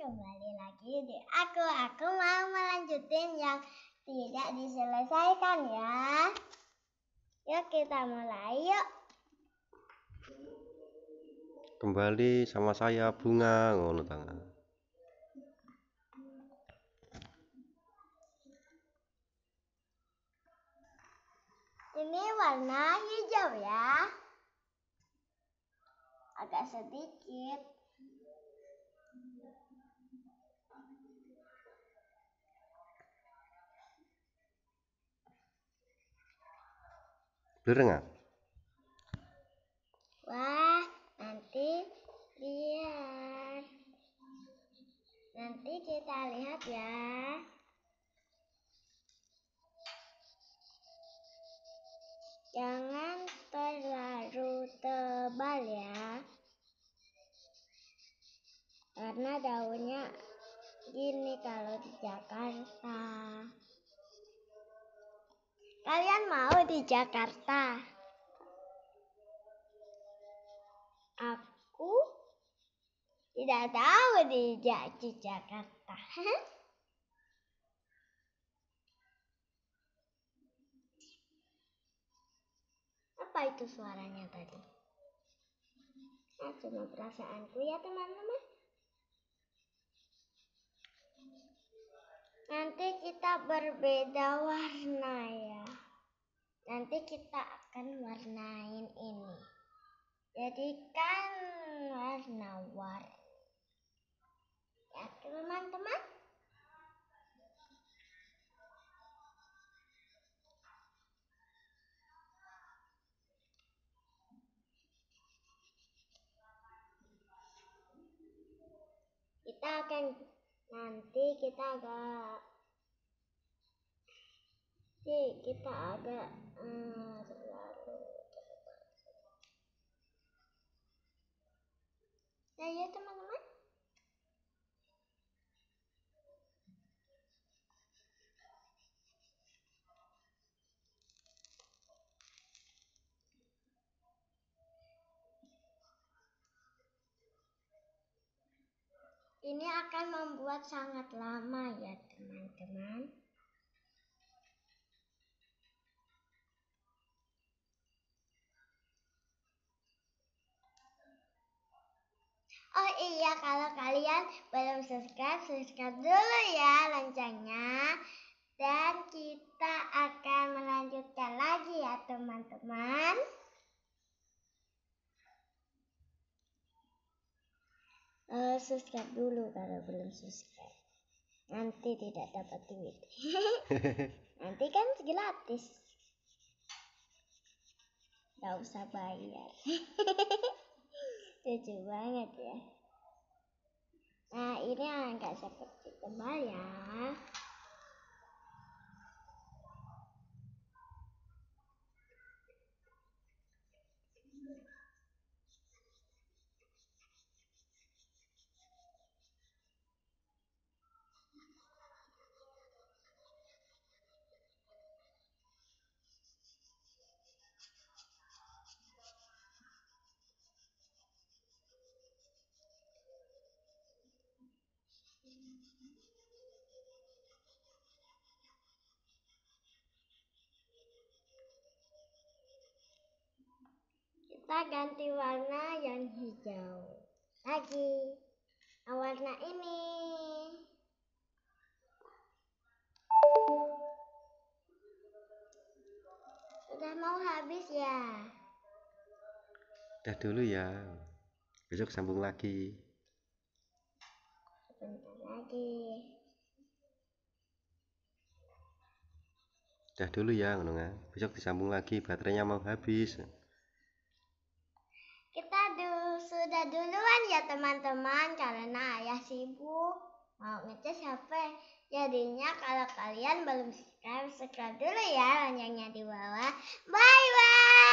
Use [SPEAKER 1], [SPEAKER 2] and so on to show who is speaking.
[SPEAKER 1] kembali lagi di aku. Aku mau melanjutin yang tidak diselesaikan ya. Yuk kita mulai yuk.
[SPEAKER 2] Kembali sama saya bunga ngono tangan.
[SPEAKER 1] Ini warna hijau ya. Agak sedikit.
[SPEAKER 2] Berenang.
[SPEAKER 1] Wah, nanti lihat. Nanti kita lihat ya. Jangan terlalu tebal ya. Karena daunnya gini kalau di Jakarta. Kalian mau di Jakarta? Aku tidak tahu di Ja- di Jakarta. Apa itu suaranya tadi? Nah, cuma perasaanku ya teman-teman. Nanti kita berbeda warna ya. Nanti kita akan warnain ini. Jadikan warna-warni. Ya teman-teman. Kita akan nanti kita agak sih kita agak eh, terlalu Nah ya teman-teman Ini akan membuat sangat lama ya teman-teman. Oh iya, kalau kalian belum subscribe, subscribe dulu ya loncengnya. Dan kita akan melanjutkan lagi ya teman-teman. Eh, subscribe dulu kalau belum subscribe. Nanti tidak dapat duit. Nanti kan gratis. Gak usah bayar. Lucu banget ya. Nah ini agak seperti tebal ya. Kita ganti warna yang hijau. Lagi. Warna ini. Sudah mau habis ya?
[SPEAKER 2] Udah dulu ya. Besok sambung lagi.
[SPEAKER 1] Sebentar lagi.
[SPEAKER 2] Udah dulu ya ngono kan. Besok disambung lagi baterainya mau habis.
[SPEAKER 1] Kita du- sudah duluan ya teman-teman karena ayah sibuk mau ngecas HP. Jadinya kalau kalian belum subscribe, subscribe dulu ya loncengnya di bawah. Bye bye.